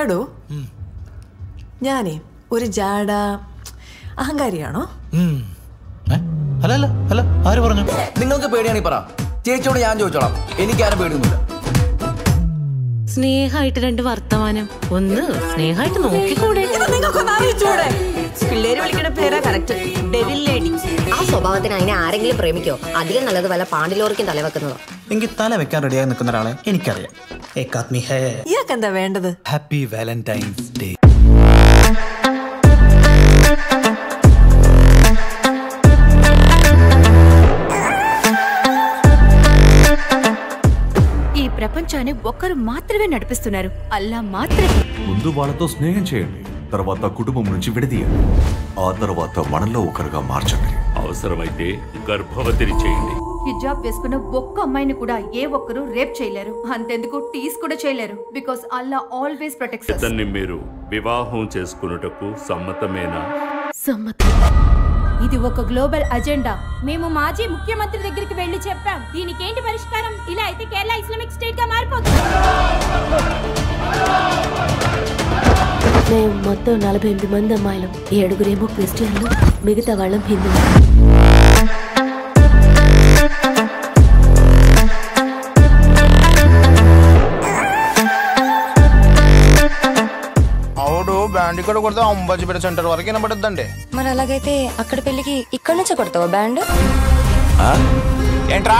എടോ ഞാനേ ഒരു ജാട അഹങ്കാരിയാണോ? അല്ല അല്ല ആര് പറഞ്ഞു? നിങ്ങൾക്ക് പേടിയാണെങ്കിൽ പറ. ചേച്ചിയോട് ഞാൻ ചോദിച്ചോളാം. എനിക്കാരും പേടിയൊന്നുമില്ല. സ്നേഹമായിട്ട് രണ്ട് വർത്തമാനം. ഒന്ന് സ്നേഹമായിട്ട് നോക്കിക്കൂടെ? പിള്ളേര് വിളിക്കുന്ന പേരാ കറക്റ്റ് ഡെവിൽ ലേഡി ആ സ്വഭാവത്തിന് അതിനെ ആരെങ്കിലും പ്രേമിക്കോ? അതിലും നല്ലത് വല്ല പാണ്ടിലോറിക്കും തലവെക്കുന്നതോ. എങ്കിൽ തല വെക്കാൻ റെഡിയായി നിൽക്കുന്ന ഒരാളെ എനിക്കറിയാം ഏക് ആദ്മി ഹേ ഇയാൾക്ക് എന്താ വേണ്ടത് ഹാപ്പി വാലന്റൈൻസ് ഡേ ఈ ప్రపంచాన్ని ఒక్కరు మాత్రమే నడిపిస్తున్నారు అల్లా మాత్రమే ముందు వాళ్ళతో స్నేహం చేయండి తర్వాత కుటుంబం నుంచి విడదీయండి ఆ తర్వాత మనలో ఒకరుగా మార్చండి అవసరమైతే గర్భవతిని చేయండి హిజాబ్ వేసుకున్న ఒక్క అమ్మాయిని కూడా ఏ ఒక్కరు రేప్ చేయలేరు. అంతెందుకు టీస్ కూడా చేయలేరు. బికాస్ అల్లా ఆల్వేస్ ప్రొటెక్ట్స్ ఇతన్ని మీరు వివాహం చేసుకున్నటకు సమ్మతమేనా? సమ్మతం. ఇది ఒక గ్లోబల్ అజెండా. మేము మాజీ ముఖ్యమంత్రి దగ్గరికి వెళ్ళి చెప్పాం. దీనికి ఏంటి పరిష్కారం? ఇలా అయితే కేరళ ఇస్లామిక్ స్టేట్గా మారిపోతుంది. మేము మొత్తం నలభై ఎనిమిది మంది అమ్మాయిలు. ఏడుగురేమో క్రిస్టియన్లు మిగతా వాళ్ళం హిందువులు. బ్యాండ్ ఇక్కడ కొడితే అంబాజీపేట సెంటర్ వరకు వినబడుద్దండి మరి అలాగైతే అక్కడ పెళ్ళికి ఇక్కడ నుంచే కొడతావా బ్యాండ్? ఏంట్రా?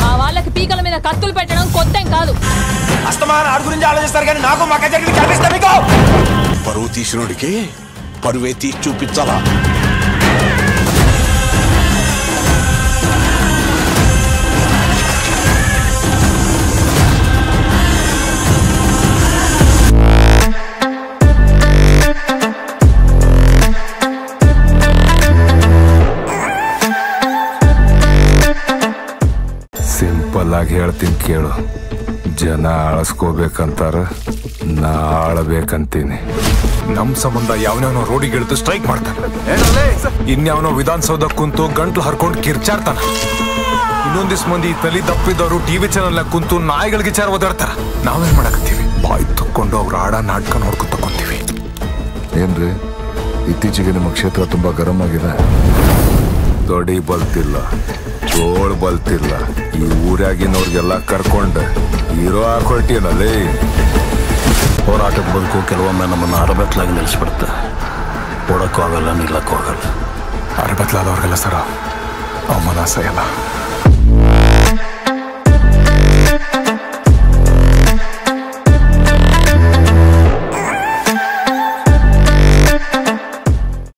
మా వాళ్ళకి పీకల మీద కత్తులు పెట్టడం కొత్త కాదు. అస్తమాన ఆడు గురించి ఆలోచిస్తారు కానీ నాకు మక్క జరిగింది కనిపిస్తా మీకు. పరువు తీసినోడికి పరువే తీసి చూపించాలా? ಸಿಂಪಲ್ ಆಗಿ ಹೇಳ್ತೀನಿ ಕೇಳು. ಜನ ಆಳಸ್ಕೋಬೇಕಂತಾರ ನಾ ಆಳ್ಬೇಕಂತೀನಿ. ನಮ್ ಸಂಬಂಧ ಯಾವನೋ ರೋಡಿಗೆ ಇಳಿದು ಸ್ಟ್ರೈಕ್ ಮಾಡ್ತಾನೆ. ಇನ್ಯಾವನೋ ವಿಧಾನಸೌಧ ಕುಂತು ಗಂಟ್ಲು ಹರ್ಕೊಂಡು ಕಿರ್ಚಾಡ್ತಾನ. ಇನ್ನೊಂದಿಸ್ ಮಂದಿ ತಲೆ ದಪ್ಪಿದವರು ಟಿವಿ ಚಾನಲ್ ಕುಂತು ನಾಯಿಗಳಿಗೆ ವಿಚಾರ ಓದಾಡ್ತಾರ ನಾವೇನ್ ಮಾಡಕತ್ತೀವಿ? ಬಾಯಿ ತಕ್ಕೊಂಡು ಅವ್ರ ಆಡ ನಾಟಕ ನೋಡ್ಕೊ ತಕ್ಕೊಂತೀವಿ. ಏನ್ರಿ? ಇತ್ತೀಚೆಗೆ ನಿಮ್ಮ ಕ್ಷೇತ್ರ ತುಂಬಾ ಗರಂ ಆಗಿದೆ. ದೊಡಿ ಬಲ್ತಿಲ್ಲ. ತೋಳ್ ಬಲ್ತಿಲ್ಲ ಈ ಊರಾಗಿನವ್ರಿಗೆಲ್ಲ ಕರ್ಕೊಂಡ್ ಹೀರೋ ಹಾಕೊಳ್ತೀನಲ್ಲೇ ಹೋರಾಟದ ಬದುಕು ಕೆಲವೊಮ್ಮೆ ನಮ್ಮನ್ನು ಅರಬೆತ್ಲಾಗಿ ನಿಲ್ಲಿಸ್ಬಿಡುತ್ತೆ ಓಡಕ್ಕೂ ಆಗಲ್ಲ, ನಿಲ್ಲಕ್ಕೂ ಆಗಲ್ಲ. ಅರಬೆತ್ಲಾದವ್ರಿಗೆಲ್ಲ ಸರ, ಅವಮಾನ ಸಹಲ್ಲ